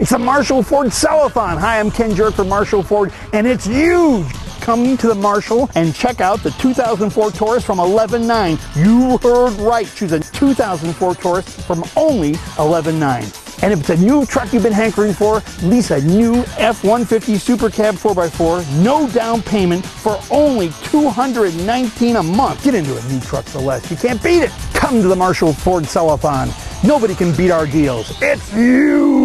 It's the Marshall Ford Sellathon. Hi, I'm Ken Jerk from Marshall Ford, and it's huge. Come to the Marshall and check out the 2004 Taurus from 11.9. You heard right. Choose a 2004 Taurus from only 11.9. And if it's a new truck you've been hankering for, lease a new F-150 Super Cab 4x4, no down payment for only 219 a month. Get into a new truck for less. You can't beat it. Come to the Marshall Ford Sellathon. Nobody can beat our deals. It's you.